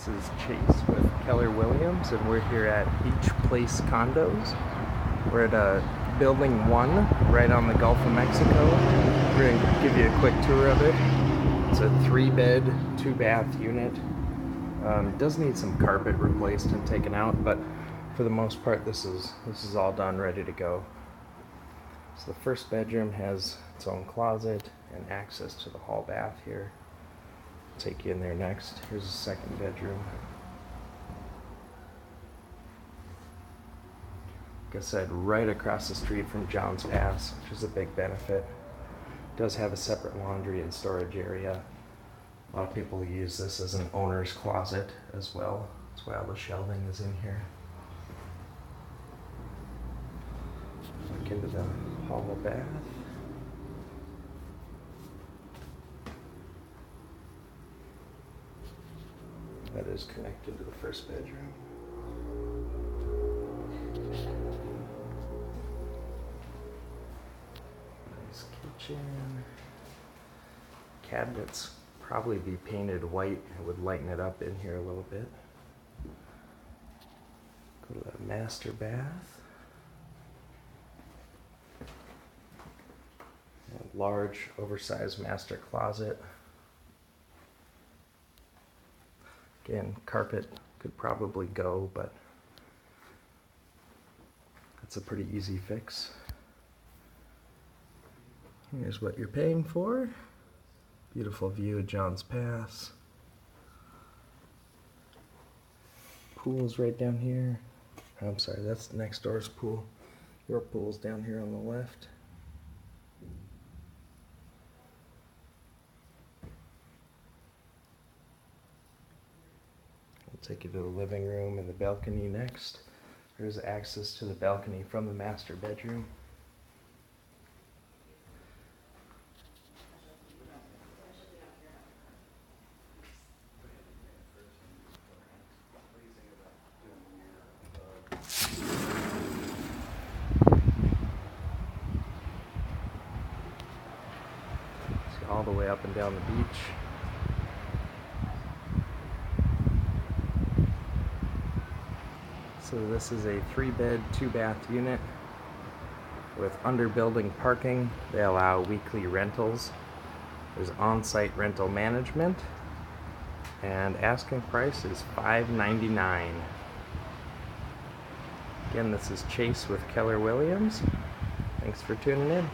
This is Chase with Keller Williams, and we're here at Beach Place Condos. We're at uh, Building 1, right on the Gulf of Mexico. We're going to give you a quick tour of it. It's a three bed, two bath unit. Um, does need some carpet replaced and taken out, but for the most part, this is this is all done, ready to go. So the first bedroom has its own closet and access to the hall bath here. Take you in there next. Here's the second bedroom. Like I said, right across the street from John's Pass, which is a big benefit. Does have a separate laundry and storage area. A lot of people use this as an owner's closet as well. That's why all the shelving is in here. Look into the hall bath. That is connected to the first bedroom. Nice kitchen. Cabinets probably be painted white. It would lighten it up in here a little bit. Go to the master bath. A large, oversized master closet. Again, carpet could probably go, but that's a pretty easy fix. Here's what you're paying for. Beautiful view of John's Pass. Pool's right down here. I'm sorry, that's next door's pool. Your pool's down here on the left. Take you to the living room and the balcony next. There's access to the balcony from the master bedroom. All the way up and down the beach. So this is a three bed, two bath unit with under building parking. They allow weekly rentals. There's on-site rental management and asking price is $5.99. Again, this is Chase with Keller Williams. Thanks for tuning in.